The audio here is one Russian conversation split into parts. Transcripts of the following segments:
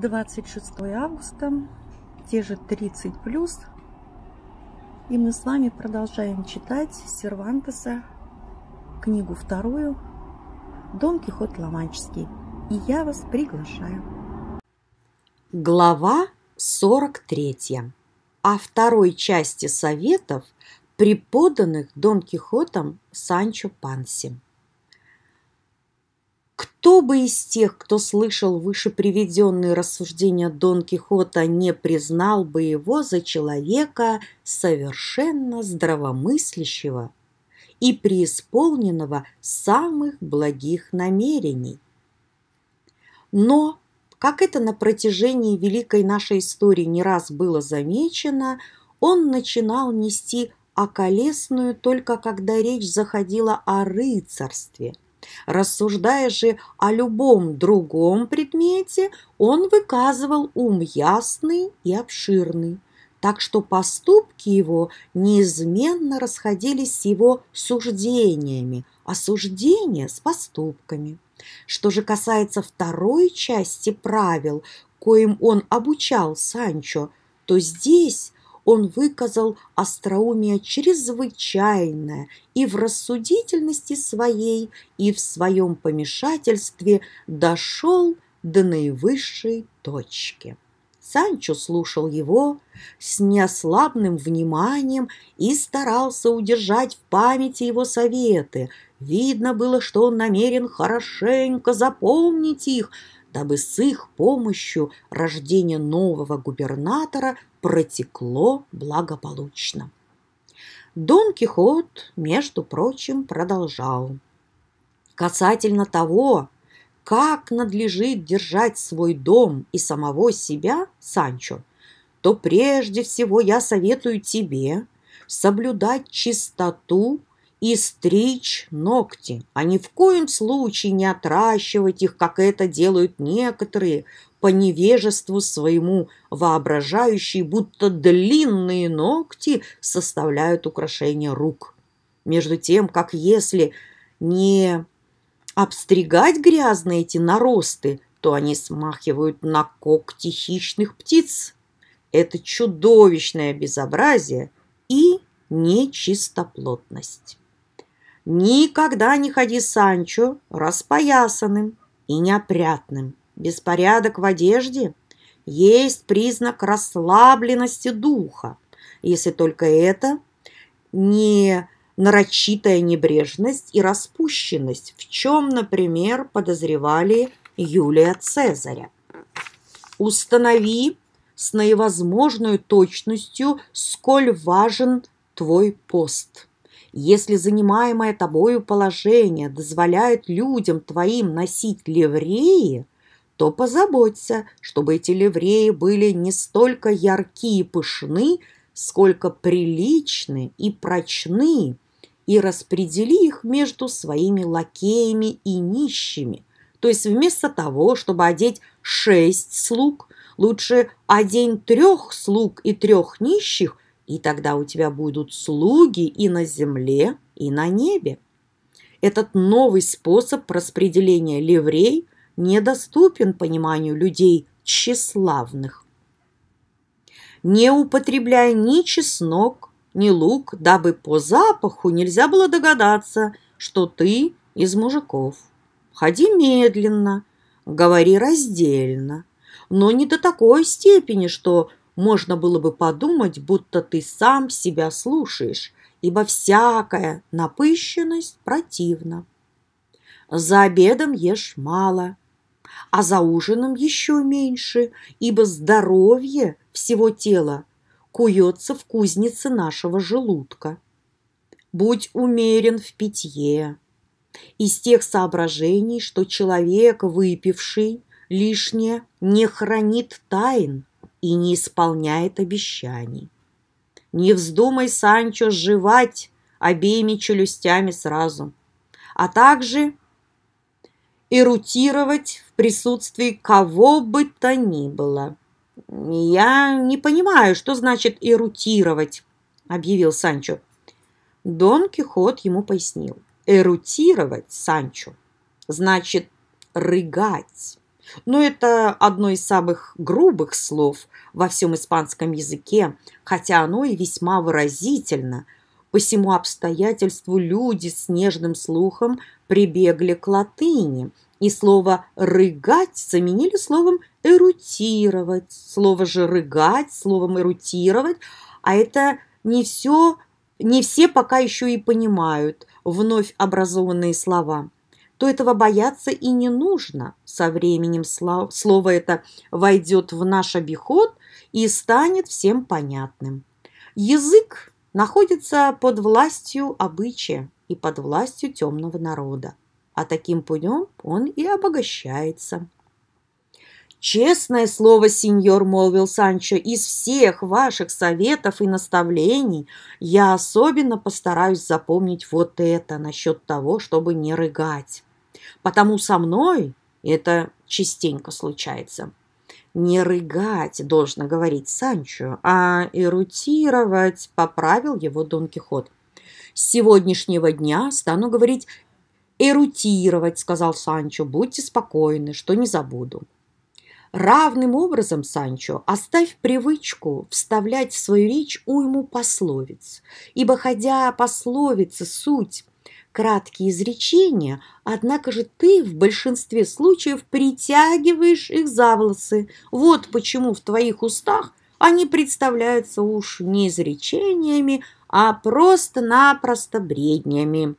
26 августа, те же 30 плюс. И мы с вами продолжаем читать Сервантеса, книгу вторую, Дон Кихот Ломанческий. И я вас приглашаю. Глава 43. О второй части советов, преподанных Дон Кихотом Санчо Панси. Кто бы из тех, кто слышал выше приведенные рассуждения Дон Кихота, не признал бы его за человека совершенно здравомыслящего и преисполненного самых благих намерений? Но, как это на протяжении великой нашей истории не раз было замечено, он начинал нести околесную только когда речь заходила о рыцарстве – Рассуждая же о любом другом предмете, он выказывал ум ясный и обширный, так что поступки его неизменно расходились с его суждениями, а суждения с поступками. Что же касается второй части правил, коим он обучал Санчо, то здесь он выказал остроумие чрезвычайное и в рассудительности своей, и в своем помешательстве дошел до наивысшей точки. Санчо слушал его с неослабным вниманием и старался удержать в памяти его советы. Видно было, что он намерен хорошенько запомнить их, дабы с их помощью рождение нового губернатора протекло благополучно. Дон Кихот, между прочим, продолжал. Касательно того, как надлежит держать свой дом и самого себя, Санчо, то прежде всего я советую тебе соблюдать чистоту и стричь ногти, а ни в коем случае не отращивать их, как это делают некоторые, по невежеству своему воображающие, будто длинные ногти составляют украшение рук. Между тем, как если не обстригать грязные эти наросты, то они смахивают на когти хищных птиц. Это чудовищное безобразие и нечистоплотность. Никогда не ходи Санчо распоясанным и неопрятным. Беспорядок в одежде есть признак расслабленности духа, если только это не нарочитая небрежность и распущенность, в чем, например, подозревали Юлия Цезаря. Установи с наивозможной точностью, сколь важен твой пост. Если занимаемое тобою положение дозволяет людям твоим носить ливреи – то позаботься, чтобы эти ливреи были не столько яркие и пышны, сколько приличны и прочны, и распредели их между своими лакеями и нищими. То есть вместо того, чтобы одеть шесть слуг, лучше одень трех слуг и трех нищих, и тогда у тебя будут слуги и на земле, и на небе. Этот новый способ распределения ливрей – недоступен пониманию людей тщеславных. Не употребляй ни чеснок, ни лук, дабы по запаху нельзя было догадаться, что ты из мужиков. Ходи медленно, говори раздельно, но не до такой степени, что можно было бы подумать, будто ты сам себя слушаешь, ибо всякая напыщенность противна. За обедом ешь мало, а за ужином еще меньше, ибо здоровье всего тела куется в кузнице нашего желудка. Будь умерен в питье. Из тех соображений, что человек, выпивший лишнее, не хранит тайн и не исполняет обещаний. Не вздумай, Санчо, жевать обеими челюстями сразу, а также эрутировать в присутствии кого бы то ни было. «Я не понимаю, что значит эрутировать», — объявил Санчо. Дон Кихот ему пояснил. «Эрутировать, Санчо, значит рыгать. Но это одно из самых грубых слов во всем испанском языке, хотя оно и весьма выразительно. По всему обстоятельству люди с нежным слухом прибегли к латыни, и слово «рыгать» заменили словом «эрутировать». Слово же «рыгать» словом «эрутировать», а это не все, не все пока еще и понимают вновь образованные слова то этого бояться и не нужно. Со временем слово это войдет в наш обиход и станет всем понятным. Язык находится под властью обычая и под властью темного народа, а таким путем он и обогащается. «Честное слово, сеньор, — молвил Санчо, — из всех ваших советов и наставлений я особенно постараюсь запомнить вот это насчет того, чтобы не рыгать. Потому со мной это частенько случается. Не рыгать, должно говорить Санчо, а эрутировать, поправил его Дон Кихот. С сегодняшнего дня стану говорить эрутировать, сказал Санчо. Будьте спокойны, что не забуду. Равным образом, Санчо, оставь привычку вставлять в свою речь уйму пословиц, ибо, ходя пословицы суть краткие изречения, однако же ты в большинстве случаев притягиваешь их за волосы. Вот почему в твоих устах они представляются уж не изречениями, а просто-напросто бреднями.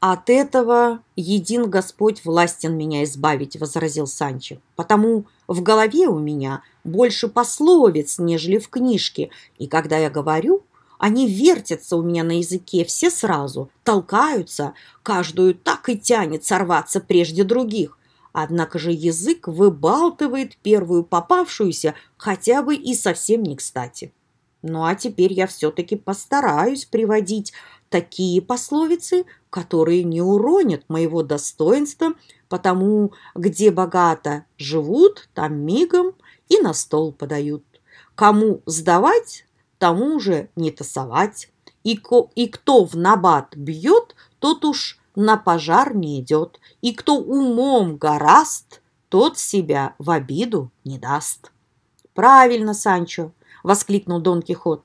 «От этого един Господь властен меня избавить», — возразил Санчо. «Потому в голове у меня больше пословиц, нежели в книжке, и когда я говорю, они вертятся у меня на языке все сразу, толкаются, каждую так и тянет сорваться прежде других. Однако же язык выбалтывает первую попавшуюся, хотя бы и совсем не кстати. Ну а теперь я все-таки постараюсь приводить такие пословицы, которые не уронят моего достоинства, потому где богато живут, там мигом и на стол подают. Кому сдавать, тому же не тасовать. И, ко, и кто в набат бьет, тот уж на пожар не идет. И кто умом гораст, тот себя в обиду не даст. Правильно, Санчо, воскликнул Дон Кихот.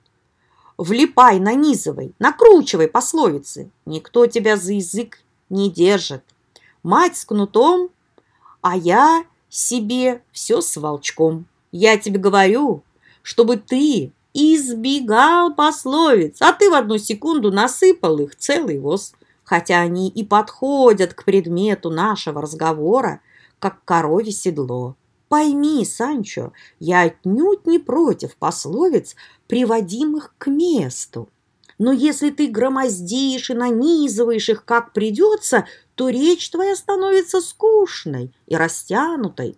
Влипай, нанизывай, накручивай пословицы. Никто тебя за язык не держит. Мать с кнутом, а я себе все с волчком. Я тебе говорю, чтобы ты избегал пословиц, а ты в одну секунду насыпал их целый воз, хотя они и подходят к предмету нашего разговора, как корове седло. Пойми, Санчо, я отнюдь не против пословиц, приводимых к месту. Но если ты громоздишь и нанизываешь их как придется, то речь твоя становится скучной и растянутой.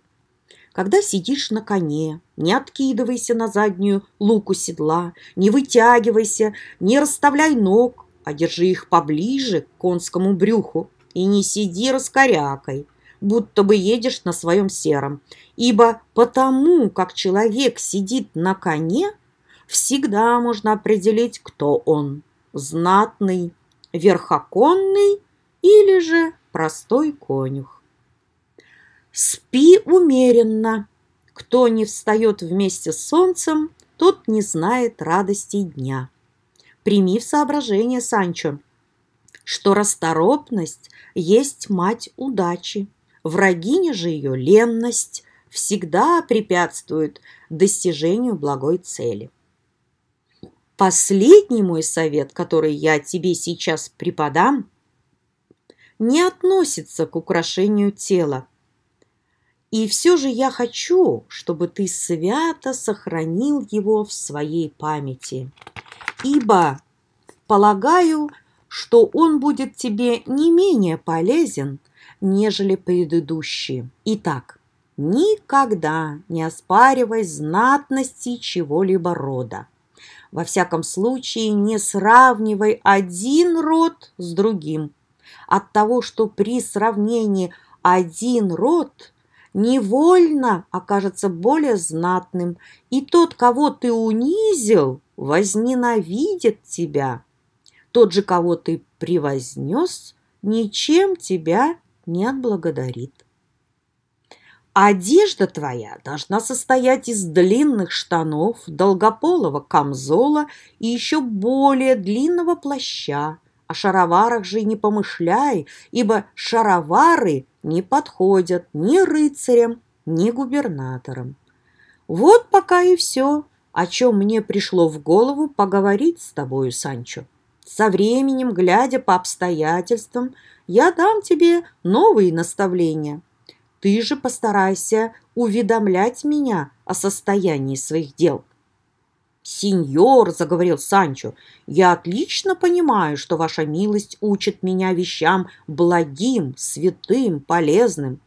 Когда сидишь на коне, не откидывайся на заднюю луку седла, не вытягивайся, не расставляй ног, а держи их поближе к конскому брюху и не сиди раскорякой, будто бы едешь на своем сером, ибо потому, как человек сидит на коне, всегда можно определить, кто он – знатный, верхоконный или же простой конюх. Спи умеренно. Кто не встает вместе с солнцем, тот не знает радости дня. Прими в соображение, Санчо, что расторопность есть мать удачи. Врагиня же ее ленность всегда препятствует достижению благой цели. Последний мой совет, который я тебе сейчас преподам, не относится к украшению тела, и все же я хочу, чтобы ты свято сохранил его в своей памяти, ибо полагаю, что он будет тебе не менее полезен, нежели предыдущие. Итак, никогда не оспаривай знатности чего-либо рода. Во всяком случае, не сравнивай один род с другим. От того, что при сравнении один род – невольно окажется более знатным, и тот, кого ты унизил, возненавидит тебя. Тот же, кого ты превознес, ничем тебя не отблагодарит. одежда твоя должна состоять из длинных штанов, долгополого камзола и еще более длинного плаща. О шароварах же и не помышляй, ибо шаровары не подходят ни рыцарям, ни губернаторам. Вот пока и все, о чем мне пришло в голову поговорить с тобою, Санчо. Со временем, глядя по обстоятельствам, я дам тебе новые наставления. Ты же постарайся уведомлять меня о состоянии своих дел. «Сеньор», — заговорил Санчо, — «я отлично понимаю, что ваша милость учит меня вещам благим, святым, полезным.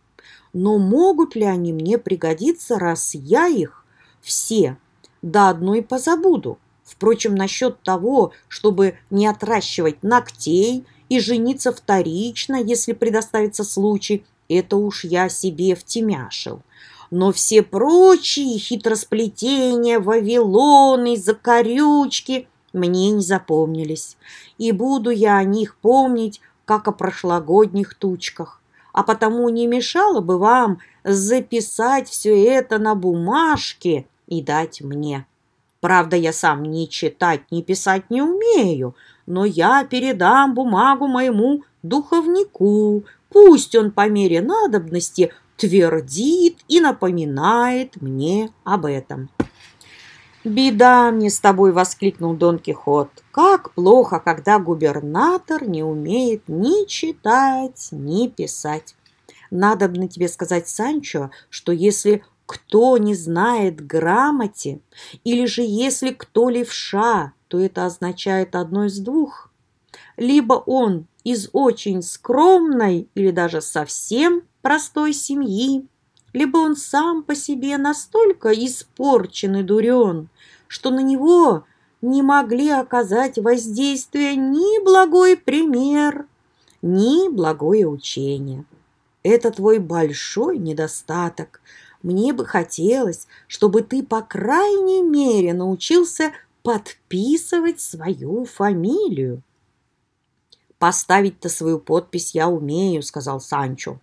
Но могут ли они мне пригодиться, раз я их все до одной позабуду? Впрочем, насчет того, чтобы не отращивать ногтей и жениться вторично, если предоставится случай, это уж я себе втемяшил. Но все прочие хитросплетения, вавилоны, закорючки мне не запомнились, и буду я о них помнить, как о прошлогодних тучках. А потому не мешало бы вам записать все это на бумажке и дать мне. Правда, я сам ни читать, ни писать не умею, но я передам бумагу моему духовнику. Пусть он по мере надобности твердит и напоминает мне об этом. «Беда мне с тобой!» — воскликнул Дон Кихот. «Как плохо, когда губернатор не умеет ни читать, ни писать. Надо бы на тебе сказать, Санчо, что если кто не знает грамоте, или же если кто левша, то это означает одно из двух. Либо он из очень скромной или даже совсем простой семьи, либо он сам по себе настолько испорчен и дурен, что на него не могли оказать воздействие ни благой пример, ни благое учение. Это твой большой недостаток, мне бы хотелось, чтобы ты, по крайней мере, научился подписывать свою фамилию. «Поставить-то свою подпись я умею», — сказал Санчо.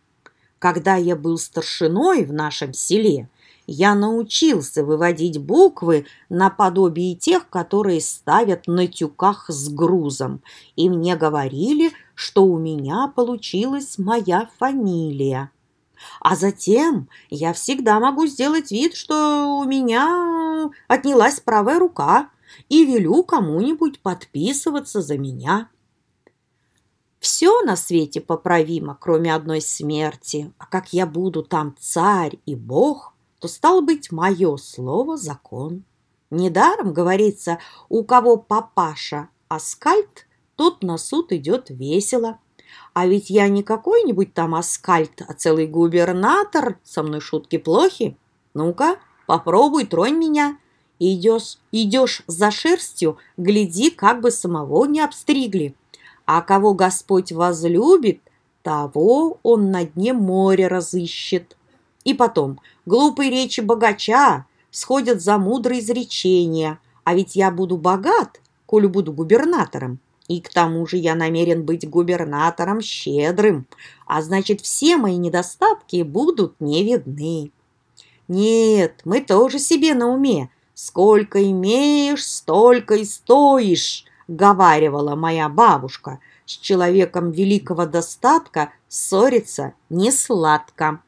«Когда я был старшиной в нашем селе, я научился выводить буквы наподобие тех, которые ставят на тюках с грузом, и мне говорили, что у меня получилась моя фамилия. А затем я всегда могу сделать вид, что у меня отнялась правая рука и велю кому-нибудь подписываться за меня. Все на свете поправимо, кроме одной смерти, а как я буду там царь и бог, то стал быть мое слово закон. Недаром говорится, у кого папаша аскальт, тот на суд идет весело. А ведь я не какой-нибудь там аскальт, а целый губернатор. Со мной шутки плохи. Ну-ка, попробуй, тронь меня. Идешь, идешь за шерстью, гляди, как бы самого не обстригли. А кого Господь возлюбит, того он на дне моря разыщет. И потом, глупые речи богача сходят за мудрые изречения. А ведь я буду богат, коль буду губернатором. И к тому же я намерен быть губернатором щедрым, а значит, все мои недостатки будут не видны. Нет, мы тоже себе на уме. Сколько имеешь, столько и стоишь, говаривала моя бабушка. С человеком великого достатка ссориться не сладко.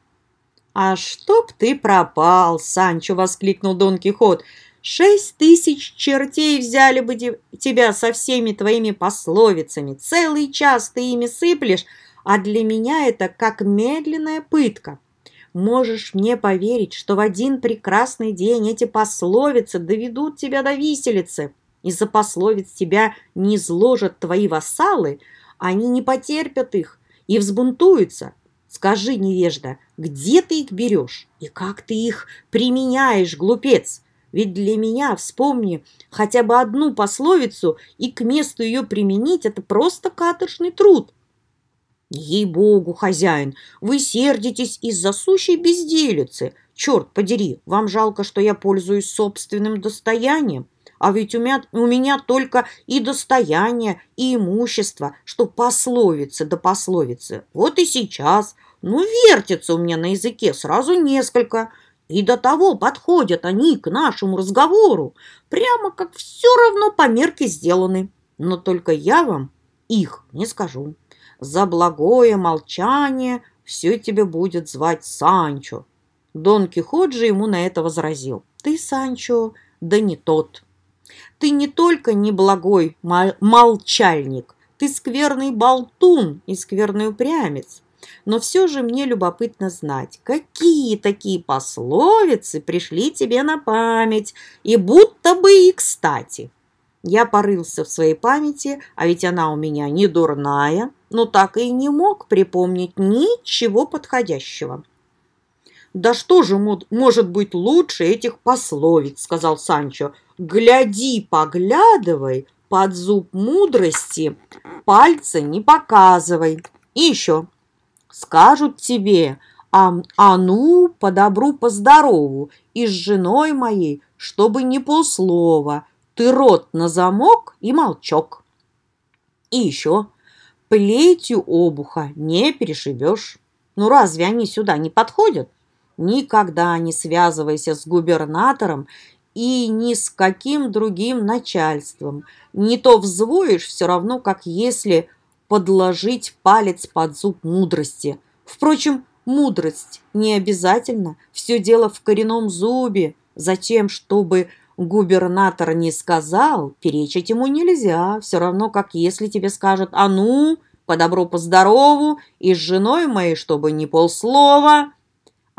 «А чтоб ты пропал!» — Санчо воскликнул Дон Кихот. Шесть тысяч чертей взяли бы тебя со всеми твоими пословицами. Целый час ты ими сыплешь, а для меня это как медленная пытка. Можешь мне поверить, что в один прекрасный день эти пословицы доведут тебя до виселицы. Из-за пословиц тебя не изложат твои вассалы, они не потерпят их и взбунтуются. Скажи, невежда, где ты их берешь и как ты их применяешь, глупец? Ведь для меня, вспомни, хотя бы одну пословицу и к месту ее применить – это просто каторжный труд. Ей-богу, хозяин, вы сердитесь из-за сущей безделицы. Черт подери, вам жалко, что я пользуюсь собственным достоянием. А ведь у меня, у меня только и достояние, и имущество, что пословицы да пословицы. Вот и сейчас. Ну, вертится у меня на языке сразу несколько. И до того подходят они к нашему разговору, прямо как все равно по мерке сделаны. Но только я вам их не скажу. За благое молчание все тебе будет звать Санчо. Дон Кихот же ему на это возразил. Ты, Санчо, да не тот. Ты не только неблагой молчальник, ты скверный болтун и скверный упрямец. Но все же мне любопытно знать, какие такие пословицы пришли тебе на память, и будто бы и кстати. Я порылся в своей памяти, а ведь она у меня не дурная, но так и не мог припомнить ничего подходящего. «Да что же может быть лучше этих пословиц?» – сказал Санчо. «Гляди, поглядывай, под зуб мудрости пальца не показывай. И еще, скажут тебе, а, а ну, по добру, по здорову, и с женой моей, чтобы не полслова, ты рот на замок и молчок. И еще, плетью обуха не перешибешь. Ну разве они сюда не подходят? Никогда не связывайся с губернатором и ни с каким другим начальством. Не то взвоишь все равно, как если подложить палец под зуб мудрости. Впрочем, мудрость не обязательно. Все дело в коренном зубе. Затем, чтобы губернатор не сказал, перечить ему нельзя. Все равно, как если тебе скажут «А ну, по добру, по здорову, и с женой моей, чтобы не полслова».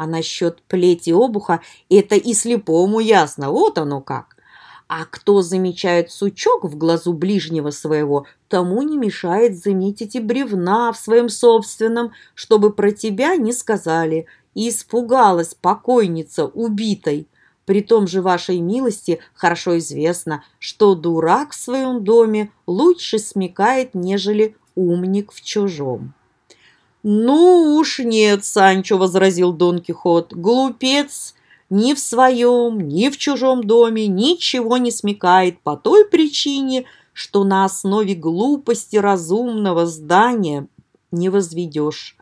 А насчет плети обуха это и слепому ясно, вот оно как. А кто замечает сучок в глазу ближнего своего, тому не мешает заметить и бревна в своем собственном, чтобы про тебя не сказали. И испугалась покойница убитой. При том же вашей милости хорошо известно, что дурак в своем доме лучше смекает, нежели умник в чужом. «Ну уж нет, Санчо», — возразил Дон Кихот, — «глупец ни в своем, ни в чужом доме ничего не смекает по той причине, что на основе глупости разумного здания не возведешь.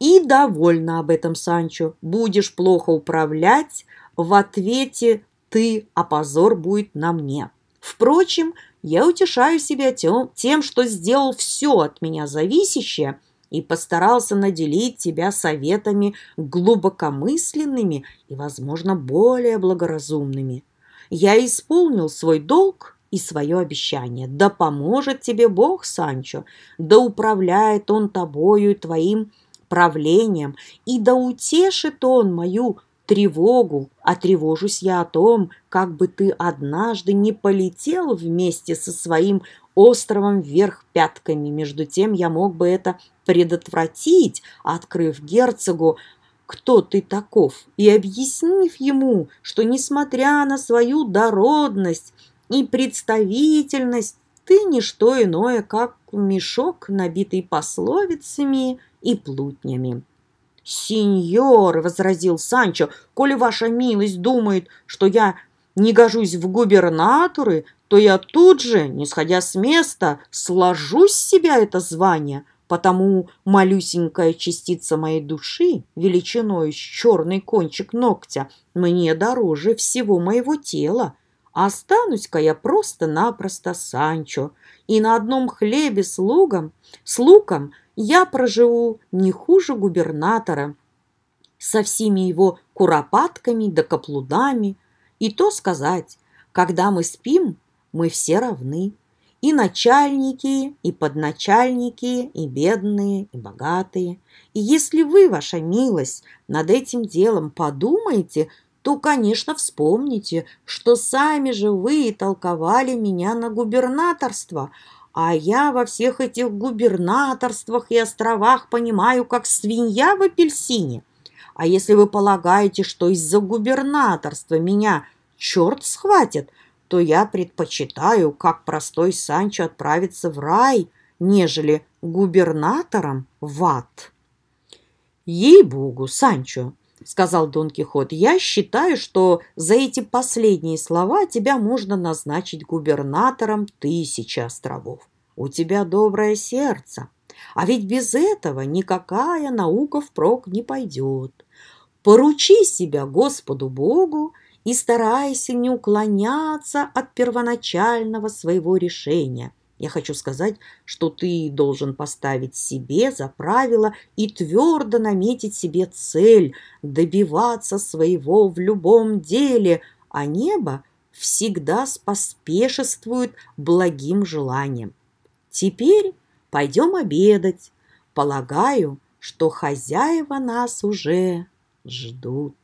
И довольна об этом, Санчо. Будешь плохо управлять, в ответе ты, а позор будет на мне. Впрочем, я утешаю себя тем, тем что сделал все от меня зависящее – и постарался наделить тебя советами глубокомысленными и, возможно, более благоразумными. Я исполнил свой долг и свое обещание. Да поможет тебе Бог, Санчо, да управляет Он тобою и твоим правлением, и да утешит Он мою тревогу, а тревожусь я о том, как бы ты однажды не полетел вместе со своим островом вверх пятками. Между тем я мог бы это предотвратить, открыв герцогу, кто ты таков, и объяснив ему, что, несмотря на свою дородность и представительность, ты не что иное, как мешок, набитый пословицами и плутнями. «Сеньор!» — возразил Санчо, — «коли ваша милость думает, что я не гожусь в губернаторы, то я тут же, не сходя с места, сложу с себя это звание, потому малюсенькая частица моей души, величиной с черный кончик ногтя, мне дороже всего моего тела. Останусь-ка я просто-напросто Санчо, и на одном хлебе с лугом, с луком я проживу не хуже губернатора, со всеми его куропатками да каплудами. И то сказать, когда мы спим, мы все равны. И начальники, и подначальники, и бедные, и богатые. И если вы, ваша милость, над этим делом подумаете, то, конечно, вспомните, что сами же вы толковали меня на губернаторство, а я во всех этих губернаторствах и островах понимаю, как свинья в апельсине. А если вы полагаете, что из-за губернаторства меня черт схватит, то я предпочитаю, как простой Санчо, отправиться в рай, нежели губернатором в ад. Ей-богу, Санчо, — сказал Дон Кихот, — «я считаю, что за эти последние слова тебя можно назначить губернатором тысячи островов. У тебя доброе сердце, а ведь без этого никакая наука впрок не пойдет. Поручи себя Господу Богу и старайся не уклоняться от первоначального своего решения. Я хочу сказать, что ты должен поставить себе за правило и твердо наметить себе цель, добиваться своего в любом деле, а небо всегда споспешествует благим желаниям. Теперь пойдем обедать. Полагаю, что хозяева нас уже ждут.